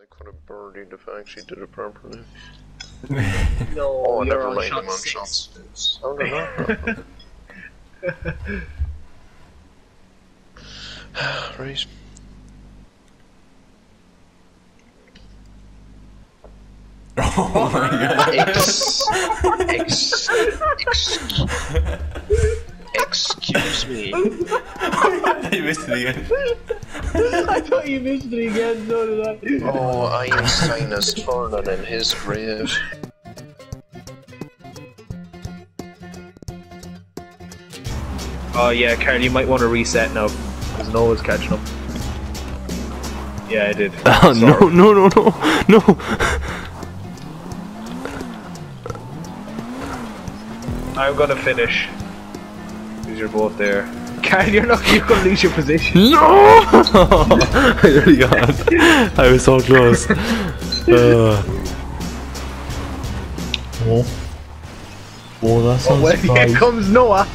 I could have birdied if I actually did it properly. No, Oh, you're never on mind, shot I'm on six. shots. Oh, no, no. right. Oh my god. Ex- ex- ex- excuse me. you missed it again. I thought you missed it again. No, no, no. Oh, Einstein is turning in his grave. Oh yeah, Carl, you might want to reset now. Because Noah's catching up. Yeah, I did. Oh no no no no no! I'm gonna finish. Because you're both there. Carl, you're not. You're gonna lose your position. No! I really got. I was so close. Uh, Oh. Oh, that sounds Well, here comes Noah.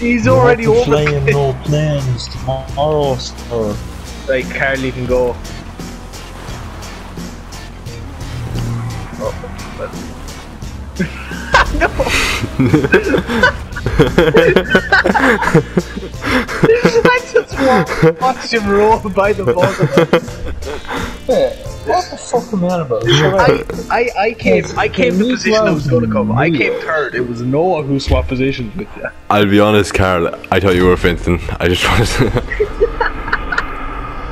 He's already over. flying no planes tomorrow, sir. Right, Carl, you can go. I just wa- watched him roll by the ball. Hey, what the fuck am I about? I, I, I came, I came the position I was gonna come. I came third. It was Noah who swapped positions with you. I'll be honest, Carl. I thought you were Finton. I just wanted.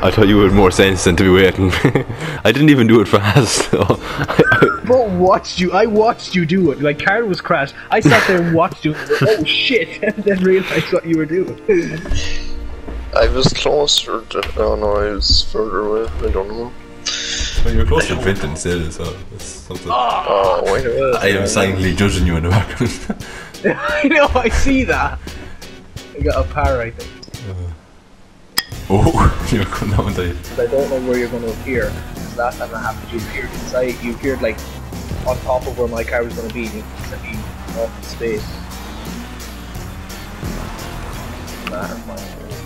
I thought you had more sense than to be waiting. I didn't even do it fast. So I, Bro, watched you. I watched you do it. Like Carl was crashed. I sat there and watched you. oh shit! And then realized what you were doing. I was closer to. Oh no, I was further away. I don't know. well, you're closer to Finton still, so it's something. Ah! Oh, wait a minute. I am silently judging you in the background. I know. I see that. I got a par, I think. Uh, oh, you're going down there. I don't know where you're going to appear. Last time that happened, you appeared inside. You appeared like on top of where my car was going to be. You sent me off in space.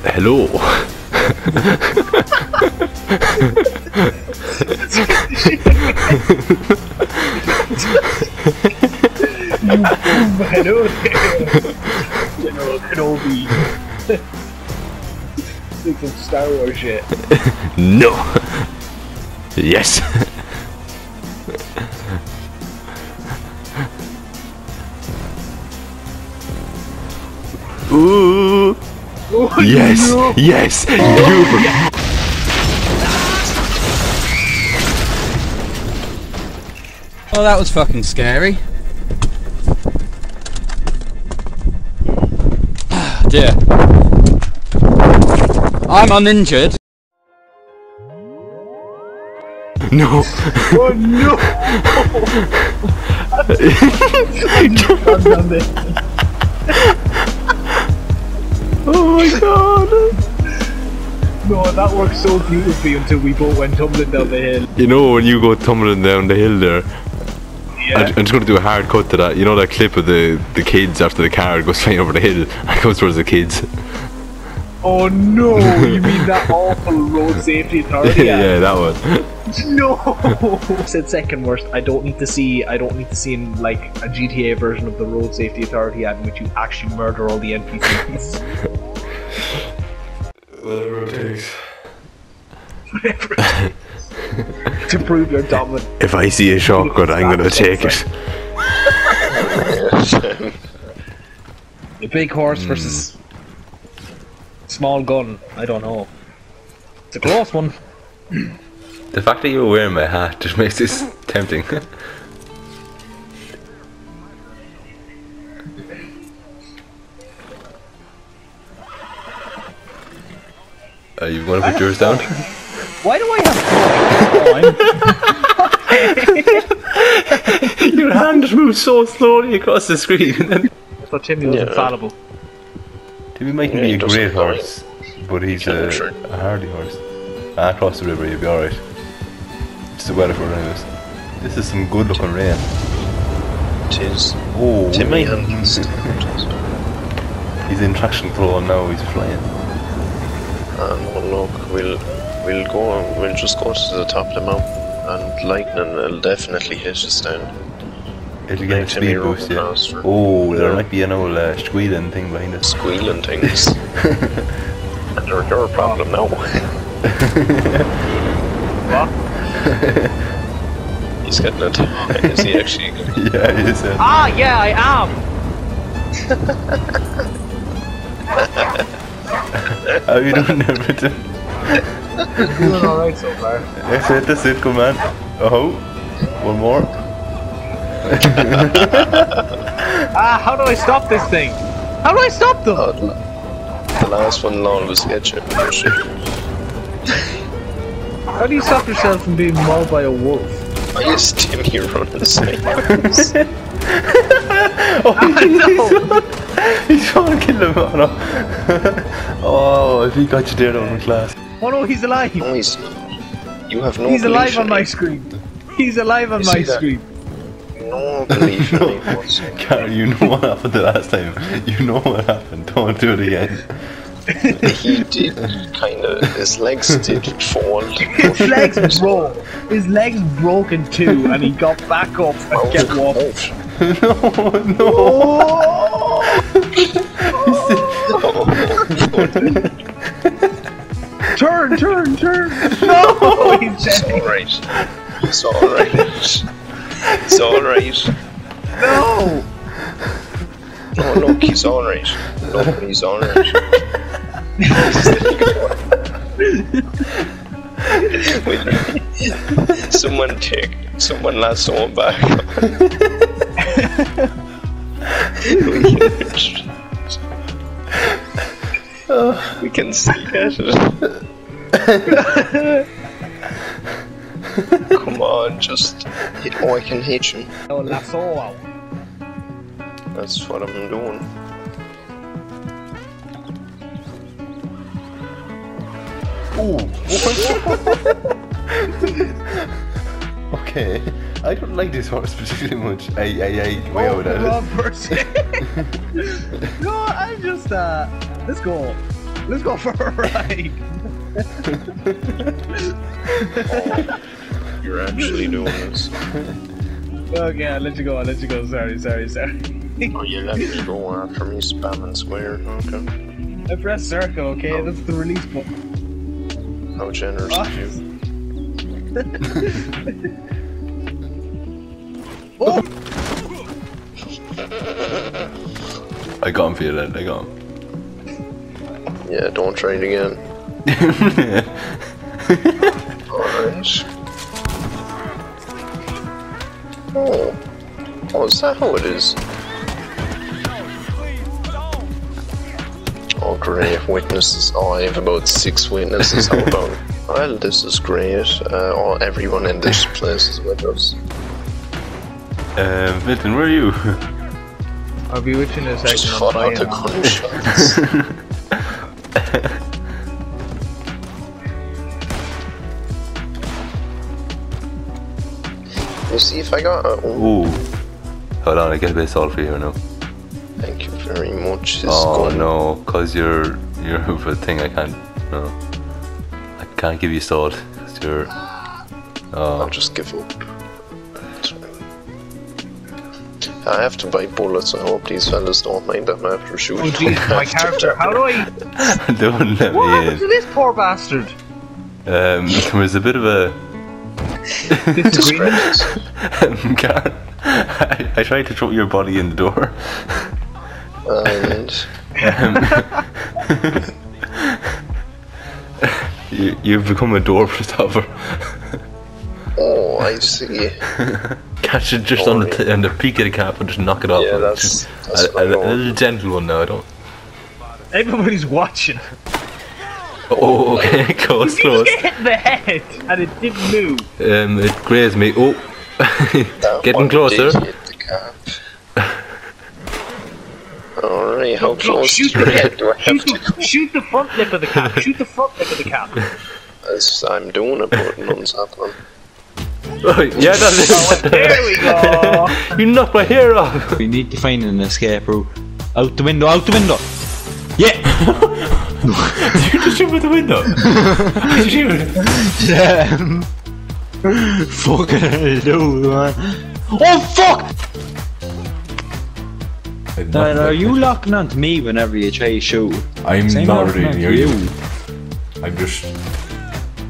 Hello. Hello there, General Kenobi. like some Star Wars shit. no. Yes. Ooh. Yes. Yes. You. Oh, that was fucking scary. Ah, dear. I'm uninjured. No. Oh no! Oh my god. no, that worked so beautifully until we both went tumbling down the hill. You know when you go tumbling down the hill there. Yeah. I'm just going to do a hard cut to that. You know that clip of the, the kids after the car goes flying over the hill and goes towards the kids. Oh no! You mean that awful road safety authority? yeah, ad? that one. No. Said second worst. I don't need to see. I don't need to see in like a GTA version of the road safety authority ad in which you actually murder all the NPCs. Whatever it takes. to prove you're dominant. If I see a shotgun, I'm going to take it. The big horse hmm. versus small gun. I don't know. It's a close one. The fact that you're wearing my hat just makes this tempting. you want to put yours down? Why do I have? Your hand just moves so slowly across the screen. And then thought Timmy was Yeah. infallible. Timmy might Yeah, be a doesn't great horse, but he's a, sure. a hardy horse. Ah, across the river, you'll be alright. It's the weather for anyways. This is some good looking rain. Tis Oh, Timmy and he's in traction control now. He's flying. And well, look, we'll we'll go. We'll just go to the top of the mountain, and lightning will definitely hit us down. It'll get a Like Timmy speed boost, yeah. Roadmaster. Oh, there Yeah. might be an old uh, squealing thing behind us. Squealing things. and they're your problem now. What? He's getting it. Is he actually? yeah, it is. Uh, Ah, yeah, I am. How you doing, Everton? Doing all right so far. That's it, that's it, good man. Oh, one more. Ah, how do I stop this thing? How do I stop them? Oh, the the last one will was get you. How do you stop yourself from being mauled by a wolf? I used Timmy running sideways. He's trying to kill him. Oh, no. oh, if he got you dead on the class. Oh no, he's alive. no, he's You have no He's alive on my screen. He's alive on You my screen. No belief in me whatsoever. Gary, you know what happened the last time. You know what happened. Don't do it again. He did kind of. His legs did fall. His legs broke. His legs broke in two, and he got back up and oh, kept walking. No, no. Turn, turn, turn! No, he's It's alright. It's alright. It's alright. No. Oh, look, he's alright. Look, he's alright. Someone take, someone lasso him back. We, can, we can get it. Come on, just. Oh, I can hit out. That's what I'm doing. Ooh. Okay, I don't like this horse particularly much. I, I, I, way Oh, out the at wrong person. no, I'm just uh. Let's go. Let's go for a ride. You're actually doing this. Okay, I'll let you go. I'll let you go. Sorry, sorry, sorry. Oh, you let me go after me spamming square. Okay. I pressed circle. Okay, that's the release button. How generous of you. Oh, I got him for you then, I got him. Yeah, don't try it again. Alright. Oh. Oh, is that how it is? Oh, great. Witnesses. Oh, I have about six witnesses. How about? Well, this is great. Uh, oh, everyone in this place is with us. Um, Milton, where are you? I'll be with you in a second. Just I'm fought out buying the one. gunshots. You see if I got a oh, Ooh. Hold on, I get a bit of salt for you now. thank you very much. This Oh gun- no, cause you're you're for a thing I can't no. I can't give you salt because you're I'll oh just give up. I have to buy bullets. I hope these fellas don't mind them after shooting. Oh jeez, them my character. How do I? don't let What me happened to this poor bastard? Um there was a bit of a Disagreement. Discredit. Gar- I, I tried to throw your body in the door. And You, you've become a door stopper. oh, I see. Catch it just on the t- on the peak of the cap and just knock it off. Yeah, that's- that's a, a, a little gentle one now. I don't. Everybody's watching. Oh, okay, close, You close. just get hit in the head, and it didn't move. Um, it grazed me. Oh, getting one closer. did the cap. Alright, how Look, close shoot to the head do I have Shoot to the, shoot the front lip of the cap. Shoot the front lip of the cap. As I'm doing it, but nothing's happening. Oh, yeah, that's it. Oh, there we go. you knocked my hair off. We need to find an escape route. Out the window, out the window! Yeah! Did you just jump out the window? Did you hear it? Yeah. Fucking hell, man. Oh fuck! Now, are you locking onto me whenever you try to shoot? I'm Same not locking really onto near you. I'm just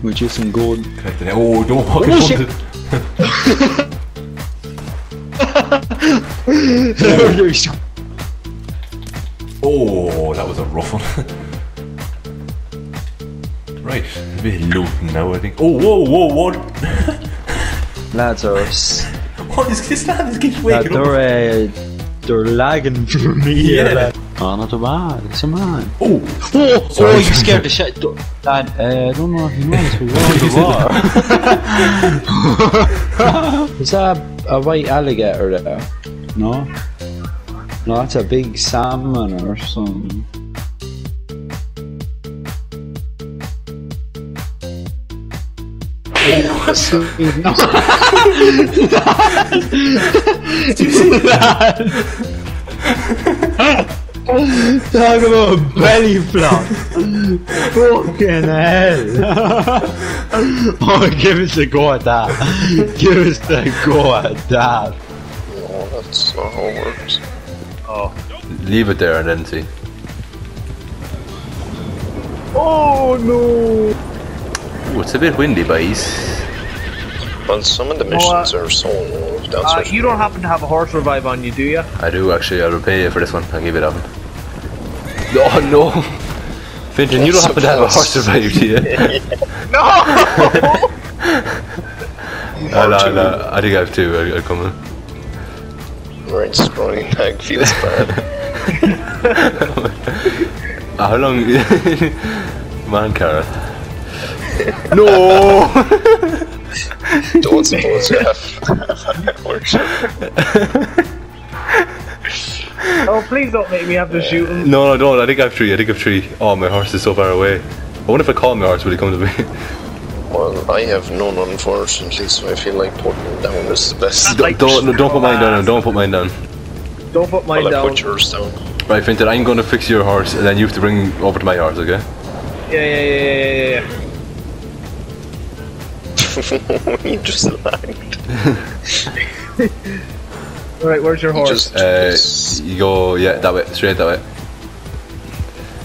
With you some gold. Oh, don't fucking Oh, oh, that was a rough one. right, a bit looting now, I think. Oh, whoa, whoa, what? Lads are. s- What is this? This keeps Lad, waking up. they're, uh, they're lagging for me. Yeah. Oh, not too bad. It's a man. Oh, Oh, Sorry. oh, you scared the shit. Lad, uh, I don't know if you noticed, but we're underwater. Is that a white alligator there? No? No, that's a big salmon or something. Talk about belly flop. Fucking hell. oh, give us a go at that. Give us a go at that. Oh, that's not how it works. Oh. leave it there and then see. Oh no! Oh, it's a bit windy, boys. Well, some of the missions are so low. That's Uh, you don't happen to have a horse revive on you, do you? I do actually. I'll repay you for this one. I'll give it up. Oh no, Finton, you don't happen to have a horse revive, do you? No! I'll, I'll, uh, I think I have two. I'll, I'll come in. right scrolling back feels bad. Uh, how long? Man, Carrot. no! Don't suppose you have, have an oh, please don't make me have to shoot him. No, no, don't. I think I have three. I think I have three. Oh, my horse is so far away. I wonder if I call my horse, will he come to me? Well, I have none, unfortunately, so I feel like putting it down is the best. I'd like- don't, no, don't put mine down. Don't put mine down. Don't put mine Well, I down. put yours down. Right, Finton, I'm going to fix your horse, and then you have to bring over to my horse, okay? Yeah, yeah, yeah, yeah, yeah, you just lagged. Alright, where's your horse? Just, Uh, just you go, yeah, that way, straight that way.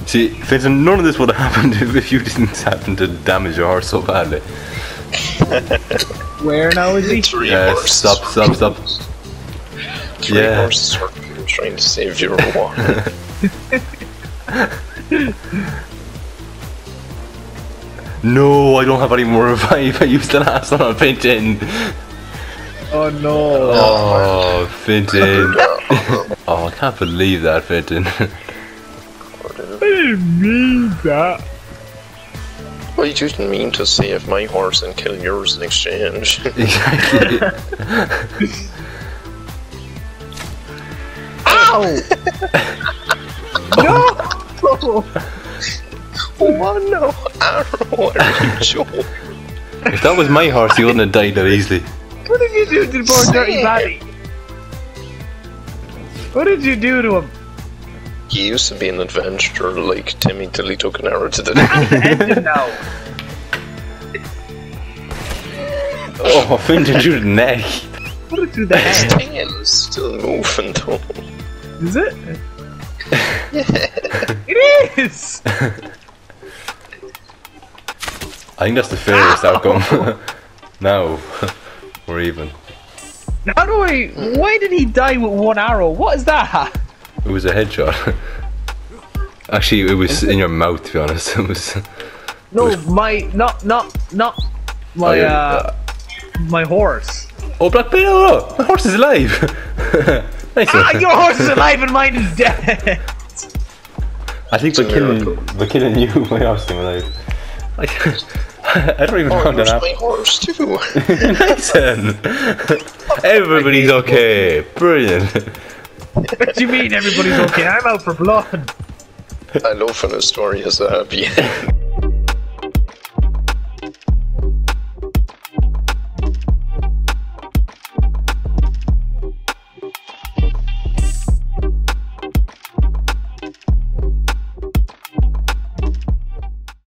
See, Finton, none of this would have happened if, if you didn't happen to damage your horse so badly. Where now is he? three Yeah, horses. stop, stop, stop. Three Yeah. horses are trying to save your water. No, I don't have any more revive. I used the last one on Finton. Oh no. Oh, Finton. oh, I can't believe that, Finton. I didn't mean that. well, you didn't mean to save my horse and kill yours in exchange. exactly. Ow! no! Oh no, arrow! Are you? If that was my horse, he wouldn't have died that easily. What did you do to the poor dirty baddie? What did you do to him? He used to be an adventurer like Timmy till he took an arrow to the End him now. Oh, Finton, shoot the neck. Put it through the His head. tail is still moving though. Is it? yeah. It is! I think that's the fairest outcome. now, we're even. How do I. Why did he die with one arrow? What is that? It was a headshot. Actually, it was in your mouth, to be honest. It was. No, my. Not. Not. Not. My. Oh, uh. My horse. Oh, Black Bear! Oh, my horse is alive! nice Ah, one. your horse is alive and mine is dead! I think by It's a killing, miracle. by killing you, my horse came alive. I, I don't even oh, know Oh, how that there's my horse too. nice one. Everybody's okay. Brilliant. what do you mean everybody's okay? I'm out for blood. I love when a story has a happy end.